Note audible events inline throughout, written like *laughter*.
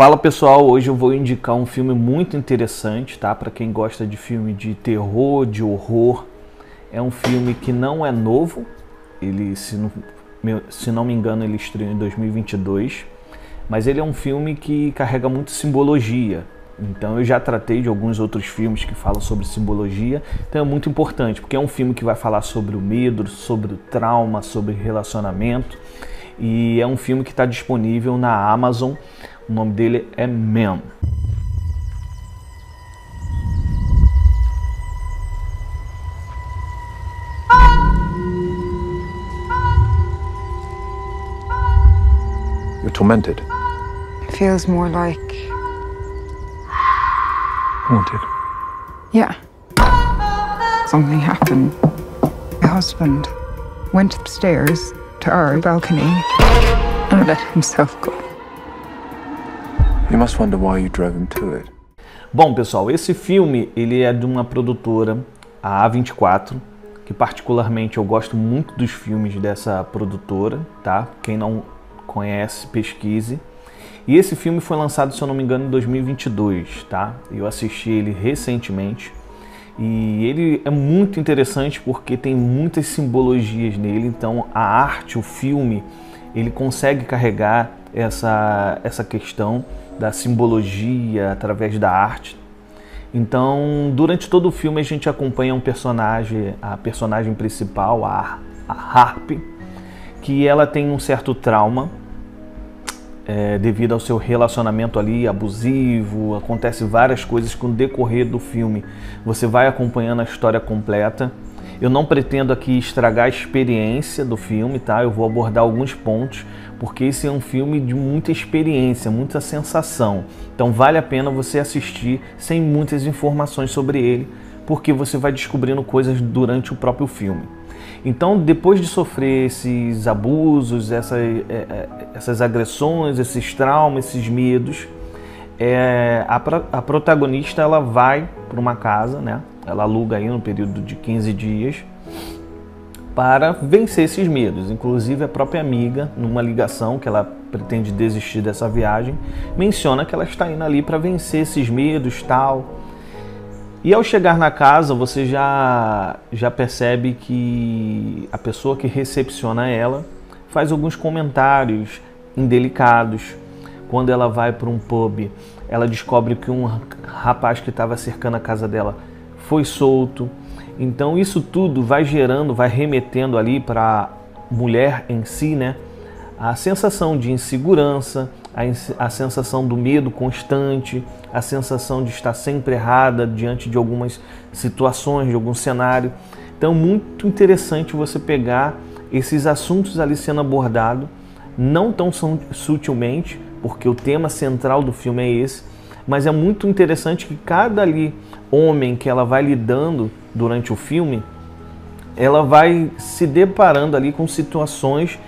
Fala pessoal, hoje eu vou indicar um filme muito interessante, tá? Para quem gosta de filme de terror, de horror. É um filme que não é novo, ele, se não, se não me engano, ele estreou em 2022, mas ele é um filme que carrega muito simbologia. Então eu já tratei de alguns outros filmes que falam sobre simbologia, então é muito importante, porque é um filme que vai falar sobre o medo, sobre o trauma, sobre relacionamento, e é um filme que está disponível na Amazon. O nome dele é Man. You're tormented. It feels more like. Haunted. Yeah. Something happened. My husband went upstairs to our balcony and let himself go. You must wonder why you drove him to it. Bom, pessoal, esse filme ele é de uma produtora, a A24, que particularmente eu gosto muito dos filmes dessa produtora, tá? Quem não conhece, pesquise. E esse filme foi lançado, se eu não me engano, em 2022, tá? Eu assisti ele recentemente e ele é muito interessante porque tem muitas simbologias nele. Então, a arte, o filme, ele consegue carregar essa, essa questão da simbologia através da arte. Então, durante todo o filme a gente acompanha um personagem, a personagem principal, a, a Harp, que ela tem um certo trauma é, devido ao seu relacionamento ali abusivo, acontece várias coisas com o decorrer do filme. Você vai acompanhando a história completa. Eu não pretendo aqui estragar a experiência do filme, tá? Eu vou abordar alguns pontos, porque esse é um filme de muita experiência, muita sensação. Então vale a pena você assistir sem muitas informações sobre ele, porque você vai descobrindo coisas durante o próprio filme. Então, depois de sofrer esses abusos, essa, é, é, essas agressões, esses traumas, esses medos, é, a, a, protagonista ela vai para uma casa, né? Ela aluga aí no período de 15 dias para vencer esses medos. Inclusive a própria amiga, numa ligação que ela pretende desistir dessa viagem, menciona que ela está indo ali para vencer esses medos, tal. E ao chegar na casa, você já, já percebe que a pessoa que recepciona ela faz alguns comentários indelicados. Quando ela vai para um pub, ela descobre que um rapaz que estava cercando a casa dela foi solto. Então isso tudo vai gerando, vai remetendo ali para a mulher em si, né? A sensação de insegurança, a, a sensação do medo constante, a sensação de estar sempre errada diante de algumas situações, de algum cenário. Então, muito interessante você pegar esses assuntos ali sendo abordados, não tão sutilmente, porque o tema central do filme é esse, mas é muito interessante que cada ali homem que ela vai lidando durante o filme, ela vai se deparando ali com situações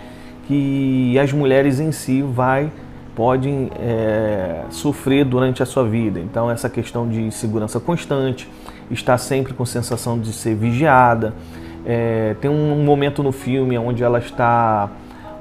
que as mulheres em si vai podem é, sofrer durante a sua vida. Então, essa questão de segurança constante, estar sempre com sensação de ser vigiada. É, tem um momento no filme onde ela está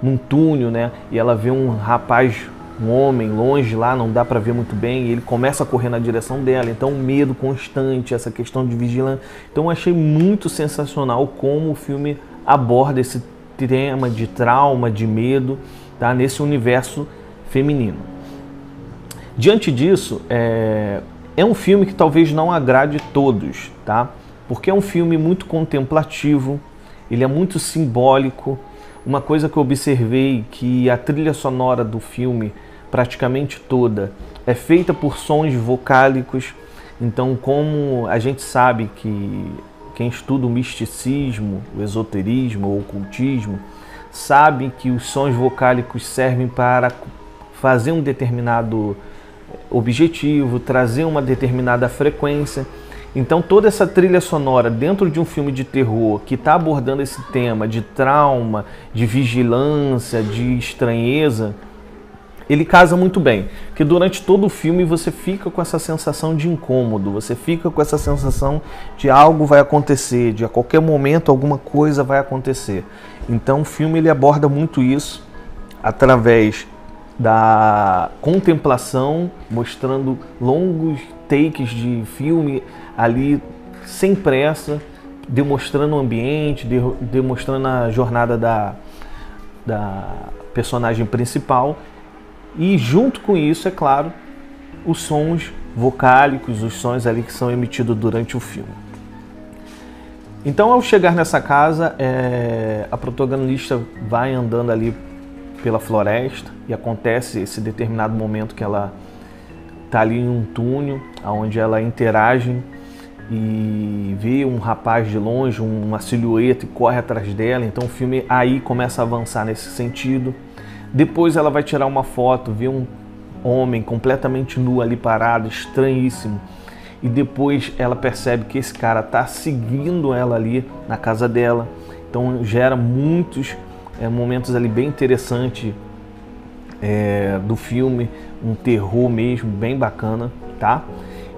num túnel, né? E ela vê um rapaz, um homem longe lá, não dá para ver muito bem, e ele começa a correr na direção dela. Então, um medo constante, essa questão de vigilância. Então, achei muito sensacional como o filme aborda esse tema de trauma, de medo, tá? Nesse universo feminino. Diante disso, é, é um filme que talvez não agrade todos, tá? Porque é um filme muito contemplativo, ele é muito simbólico. Uma coisa que eu observei que a trilha sonora do filme, praticamente toda, é feita por sons vocálicos. Então, como a gente sabe que quem estuda o misticismo, o esoterismo o ocultismo, sabe que os sons vocálicos servem para fazer um determinado objetivo, trazer uma determinada frequência. Então, toda essa trilha sonora dentro de um filme de terror que está abordando esse tema de trauma, de vigilância, de estranheza, ele casa muito bem. Que durante todo o filme você fica com essa sensação de incômodo, você fica com essa sensação de algo vai acontecer, de a qualquer momento alguma coisa vai acontecer. Então, o filme ele aborda muito isso através da contemplação, mostrando longos takes de filme ali sem pressa, demonstrando o ambiente, de, demonstrando a jornada da, da personagem principal. E junto com isso, é claro, os sons vocálicos, os sons ali que são emitidos durante o filme. Então, ao chegar nessa casa, é, a protagonista vai andando ali pela floresta e acontece esse determinado momento que ela está ali em um túnel, onde ela interage e vê um rapaz de longe, uma silhueta e corre atrás dela. Então o filme aí começa a avançar nesse sentido. Depois ela vai tirar uma foto, vê um homem completamente nu ali parado, estranhíssimo. E depois ela percebe que esse cara está seguindo ela ali na casa dela. Então gera muitos é, momentos ali bem interessantes é, do filme, um terror mesmo, bem bacana, tá?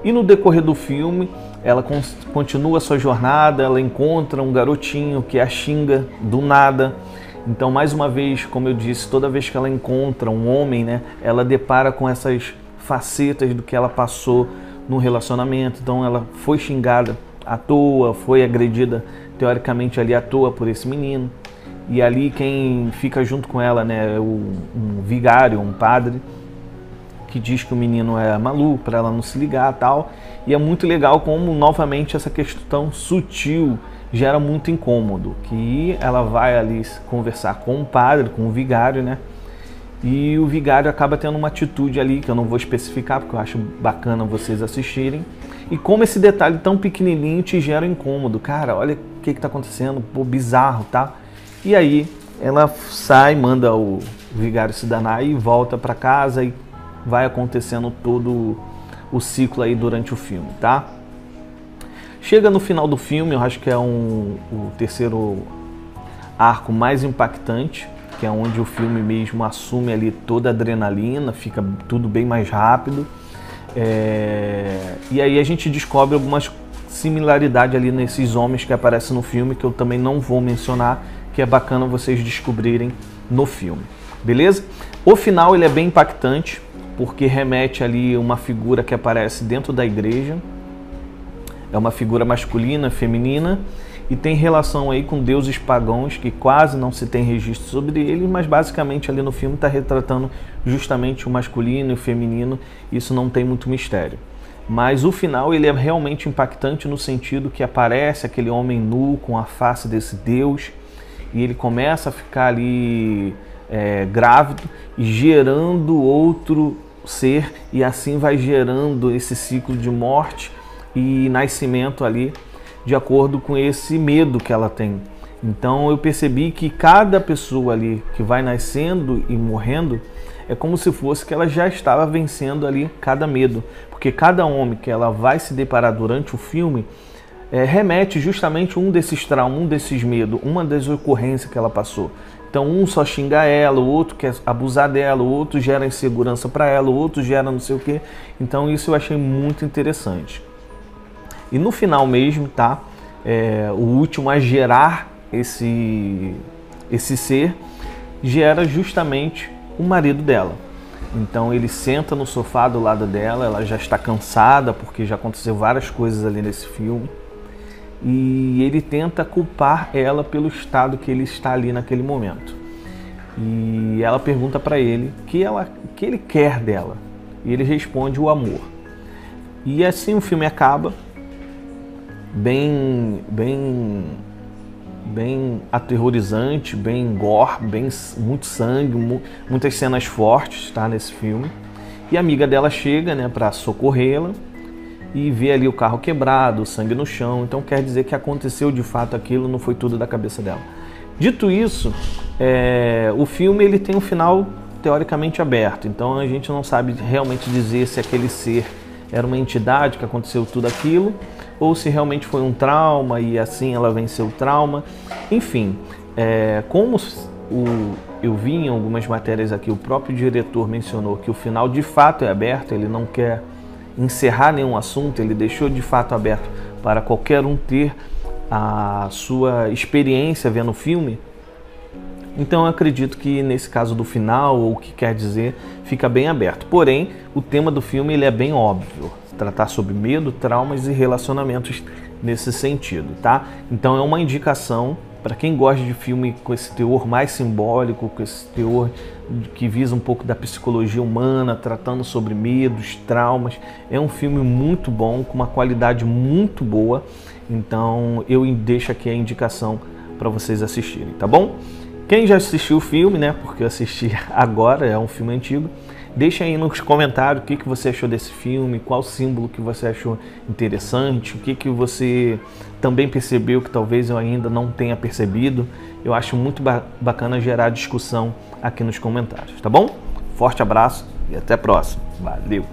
E no decorrer do filme, ela continua sua jornada, ela encontra um garotinho que a xinga do nada. Então, mais uma vez, como eu disse, toda vez que ela encontra um homem, né, ela depara com essas facetas do que ela passou no relacionamento. Então, ela foi xingada à toa, foi agredida teoricamente ali à toa por esse menino. E ali quem fica junto com ela, né, é o, um vigário, um padre, que diz que o menino é maluco para ela não se ligar tal. E é muito legal como novamente essa questão sutil gera muito incômodo, que ela vai ali conversar com o padre, com o vigário, né? E o vigário acaba tendo uma atitude ali que eu não vou especificar porque eu acho bacana vocês assistirem. E como esse detalhe tão pequenininho te gera incômodo, cara, olha o que está acontecendo, pô, bizarro, tá? E aí ela sai, manda o vigário se danar e volta para casa e vai acontecendo todo o ciclo aí durante o filme, tá? Chega no final do filme, eu acho que é um, o terceiro arco mais impactante, que é onde o filme mesmo assume ali toda a adrenalina, fica tudo bem mais rápido. É... E aí a gente descobre algumas similaridades ali nesses homens que aparecem no filme, que eu também não vou mencionar, que é bacana vocês descobrirem no filme, beleza? O final ele é bem impactante porque remete ali uma figura que aparece dentro da igreja. É uma figura masculina, feminina e tem relação aí com deuses pagãos que quase não se tem registro sobre ele, mas basicamente ali no filme está retratando justamente o masculino e o feminino. Isso não tem muito mistério. Mas o final ele é realmente impactante no sentido que aparece aquele homem nu com a face desse deus e ele começa a ficar ali é, grávido gerando outro ser e assim vai gerando esse ciclo de morte e nascimento ali de acordo com esse medo que ela tem. Então eu percebi que cada pessoa ali que vai nascendo e morrendo é como se fosse que ela já estava vencendo ali cada medo, porque cada homem que ela vai se deparar durante o filme é, remete justamente um desses traumas, um desses medos, uma das ocorrências que ela passou. Então um só xinga ela, o outro quer abusar dela, o outro gera insegurança para ela, o outro gera não sei o que. Então isso eu achei muito interessante. E no final mesmo, tá? É, o último a gerar esse esse ser gera justamente o marido dela. Então ele senta no sofá do lado dela, ela já está cansada porque já aconteceu várias coisas ali nesse filme e ele tenta culpar ela pelo estado que ele está ali naquele momento. E ela pergunta para ele que ela que ele quer dela. E ele responde o amor. E assim o filme acaba bem bem bem aterrorizante, bem gore, bem muito sangue, mu muitas cenas fortes, tá nesse filme. E a amiga dela chega, né, para socorrê-la e vê ali o carro quebrado, sangue no chão. Então quer dizer que aconteceu de fato aquilo, não foi tudo da cabeça dela. Dito isso, é, o filme ele tem um final teoricamente aberto. Então a gente não sabe realmente dizer se aquele ser era uma entidade que aconteceu tudo aquilo ou se realmente foi um trauma e assim ela venceu o trauma. Enfim, é, como o, eu vi em algumas matérias aqui, o próprio diretor mencionou que o final de fato é aberto, ele não quer encerrar nenhum assunto, ele deixou de fato aberto para qualquer um ter a sua experiência vendo o filme. Então eu acredito que nesse caso do final, ou o que quer dizer, fica bem aberto. Porém, o tema do filme ele é bem óbvio, tratar sobre medo, traumas e relacionamentos nesse sentido, tá? Então é uma indicação para quem gosta de filme com esse teor mais simbólico, com esse teor que visa um pouco da psicologia humana, tratando sobre medos, traumas. É um filme muito bom, com uma qualidade muito boa. Então eu deixo aqui a indicação para vocês assistirem, tá bom? Quem já assistiu o filme, né? Porque eu assisti *laughs* agora, é um filme antigo. Deixa aí nos comentários o que, que você achou desse filme, qual símbolo que você achou interessante, o que, que você também percebeu que talvez eu ainda não tenha percebido. Eu acho muito bacana gerar discussão aqui nos comentários, tá bom? Forte abraço e até a próxima. Valeu!